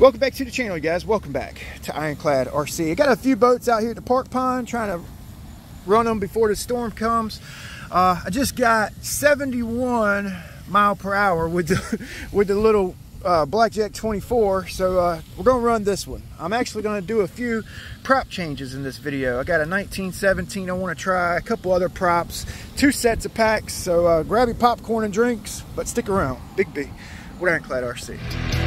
Welcome back to the channel, you guys. Welcome back to Ironclad RC. I got a few boats out here at the park pond trying to run them before the storm comes. Uh, I just got 71 mile per hour with the, with the little uh, Blackjack 24. So uh, we're gonna run this one. I'm actually gonna do a few prop changes in this video. I got a 1917 I wanna try, a couple other props, two sets of packs. So uh, grab your popcorn and drinks, but stick around. Big B with Ironclad RC.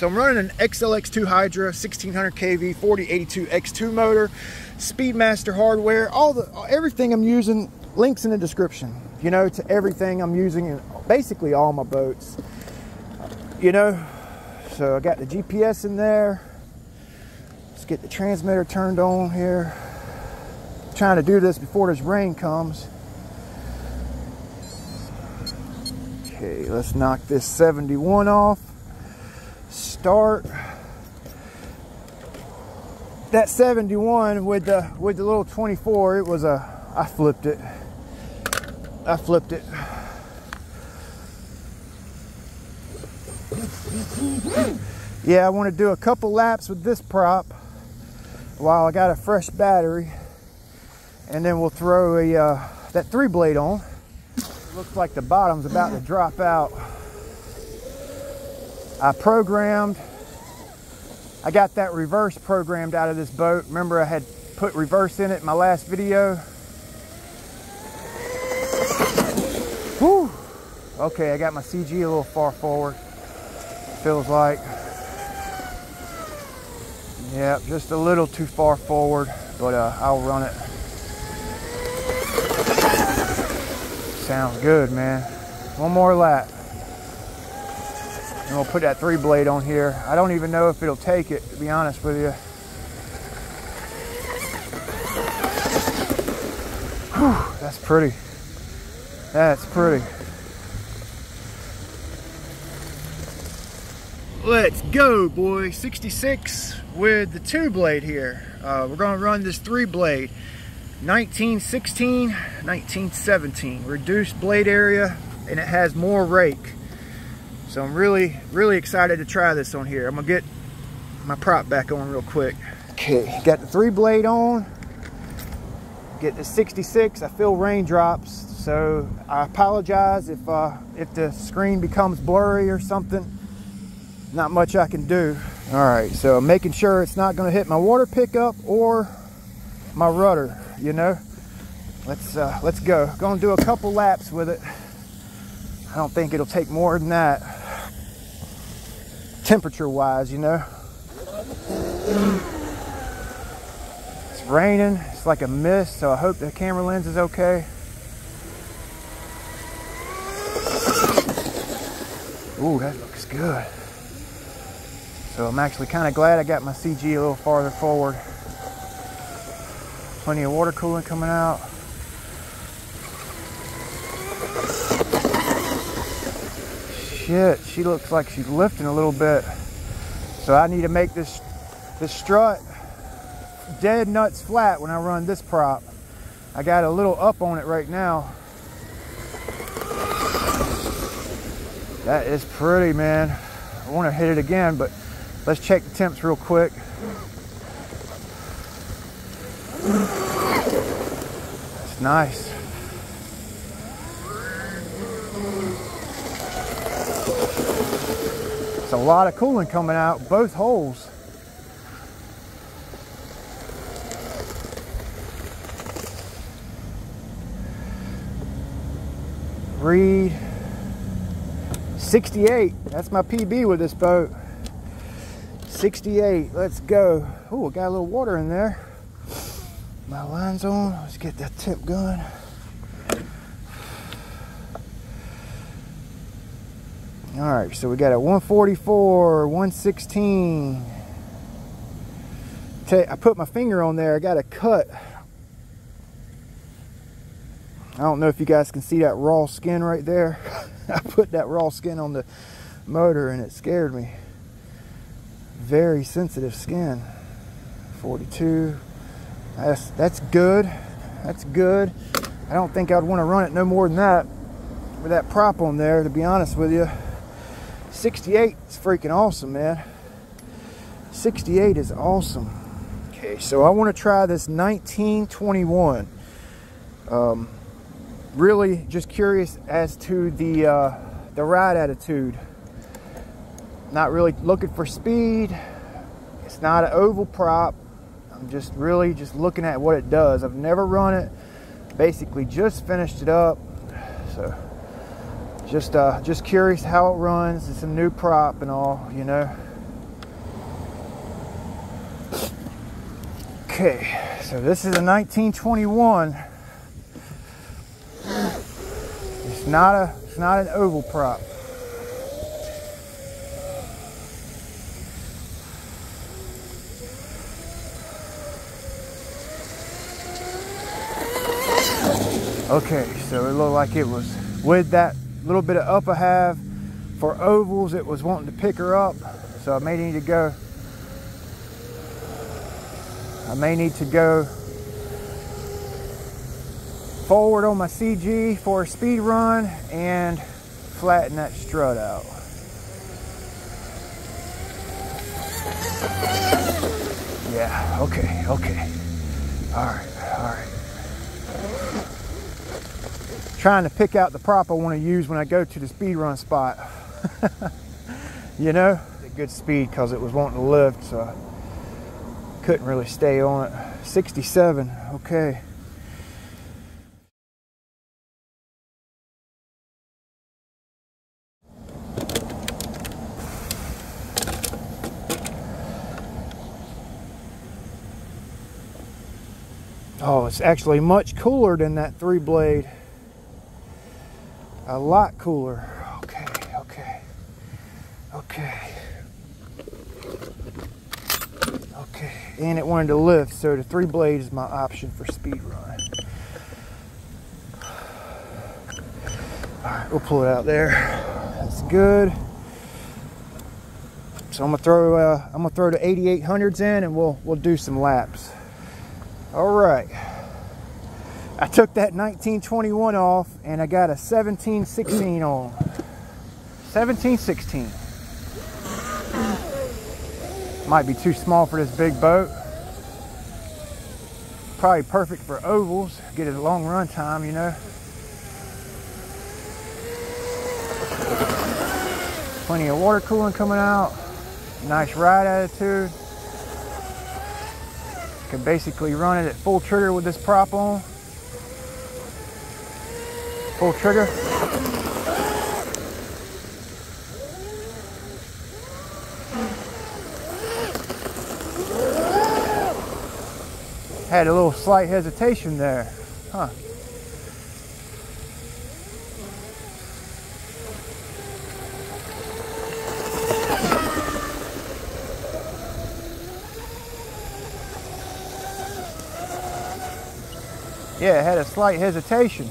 So I'm running an XLX2 Hydra 1600 kV 4082 X2 motor, Speedmaster hardware, all the everything I'm using links in the description. You know, to everything I'm using in basically all my boats. You know, so I got the GPS in there. Let's get the transmitter turned on here. trying to do this before this rain comes. Okay, let's knock this 71 off start that 71 with the with the little 24 it was a I flipped it. I flipped it. Yeah I want to do a couple laps with this prop while I got a fresh battery and then we'll throw a uh, that three blade on. Looks like the bottom's about to drop out I programmed, I got that reverse programmed out of this boat. Remember I had put reverse in it in my last video. Whew. Okay, I got my CG a little far forward. Feels like. Yep, just a little too far forward, but uh, I'll run it. Sounds good, man. One more lap. And we'll put that three blade on here. I don't even know if it'll take it, to be honest with you. Whew, that's pretty. That's pretty. Let's go, boy. 66 with the two blade here. Uh, we're gonna run this three blade. 1916, 1917. Reduced blade area, and it has more rake. So I'm really, really excited to try this on here. I'm gonna get my prop back on real quick. Okay, got the three blade on. Get the 66, I feel raindrops. So I apologize if, uh, if the screen becomes blurry or something. Not much I can do. All right, so making sure it's not gonna hit my water pickup or my rudder, you know? Let's, uh, let's go. Gonna do a couple laps with it. I don't think it'll take more than that temperature wise, you know. It's raining, it's like a mist, so I hope the camera lens is okay. Ooh, that looks good. So I'm actually kind of glad I got my CG a little farther forward. Plenty of water cooling coming out. Shit, she looks like she's lifting a little bit. So I need to make this, this strut dead nuts flat when I run this prop. I got a little up on it right now. That is pretty, man. I want to hit it again, but let's check the temps real quick. That's nice. It's a lot of coolant coming out both holes. Read 68. That's my PB with this boat. 68. Let's go. Oh, got a little water in there. My line's on. Let's get that tip going. All right, so we got a 144, 116. I put my finger on there, I got a cut. I don't know if you guys can see that raw skin right there. I put that raw skin on the motor and it scared me. Very sensitive skin. 42. That's that's good. That's good. I don't think I'd want to run it no more than that with that prop on there, to be honest with you. 68 is freaking awesome, man. 68 is awesome. Okay, so I want to try this 1921. Um, really just curious as to the uh, the ride attitude. Not really looking for speed. It's not an oval prop. I'm just really just looking at what it does. I've never run it. Basically just finished it up. So just uh, just curious how it runs. It's a new prop and all, you know. Okay, so this is a 1921. It's not a it's not an oval prop. Okay, so it looked like it was with that little bit of up upper half for ovals it was wanting to pick her up so I may need to go I may need to go forward on my CG for a speed run and flatten that strut out. Yeah, okay, okay. All right. Trying to pick out the prop I want to use when I go to the speed run spot. you know, good speed because it was wanting to lift, so I couldn't really stay on it. 67, okay. Oh, it's actually much cooler than that three blade. A lot cooler. Okay, okay, okay. Okay, and it wanted to lift, so the three blade is my option for speed run. All right, we'll pull it out there. That's good. So I'm gonna throw uh, I'm gonna throw the 8800s in, and we'll we'll do some laps. All right. I took that 1921 off and I got a 1716 on. 1716. Might be too small for this big boat. Probably perfect for ovals. Get it a long run time, you know. Plenty of water cooling coming out. Nice ride attitude. Can basically run it at full trigger with this prop on. Full trigger. Had a little slight hesitation there. Huh. Yeah, had a slight hesitation.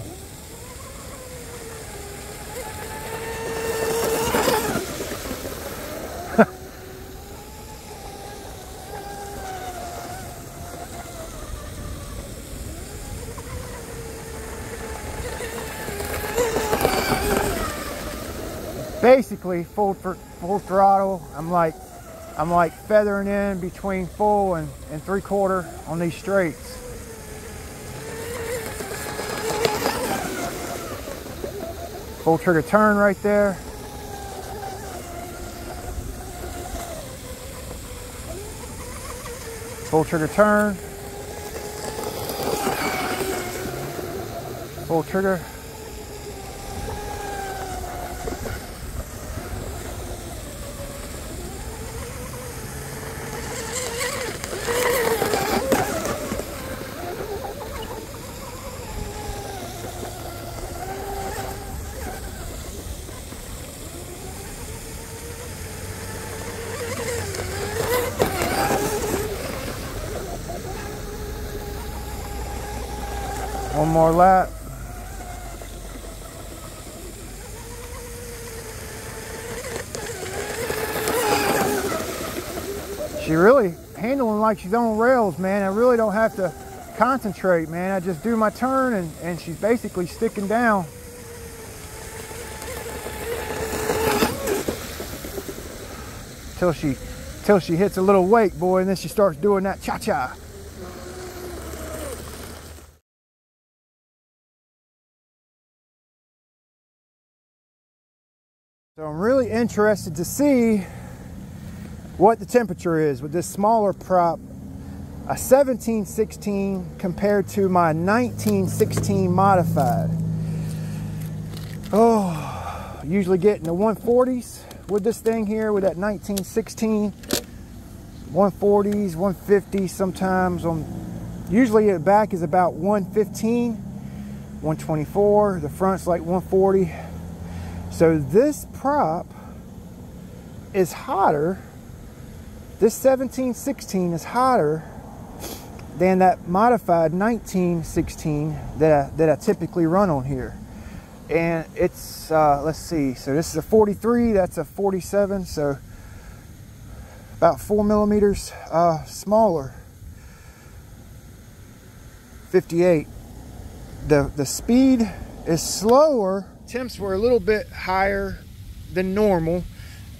Basically full full throttle. I'm like I'm like feathering in between full and, and three quarter on these straights. Full trigger turn right there. Full trigger turn. Full trigger. One more lap. She really handling like she's on rails, man. I really don't have to concentrate, man. I just do my turn and, and she's basically sticking down. Till she till she hits a little wake, boy, and then she starts doing that cha-cha. So I'm really interested to see what the temperature is with this smaller prop a 1716 compared to my 1916 modified. Oh, usually getting the 140s with this thing here with that 1916 140s 150s sometimes on usually the back is about 115 124 the front's like 140 so this prop is hotter this 1716 is hotter than that modified 1916 that I, that I typically run on here. And it's, uh, let's see, so this is a 43, that's a 47, so about four millimeters uh, smaller. 58. The, the speed is slower. Temps were a little bit higher than normal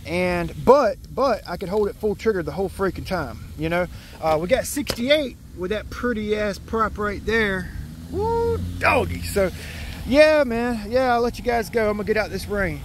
and but but I could hold it full trigger the whole freaking time you know? Uh, we got 68 with that pretty ass prop right there. Woo, doggy. So yeah man. Yeah I'll let you guys go. I'm gonna get out this rain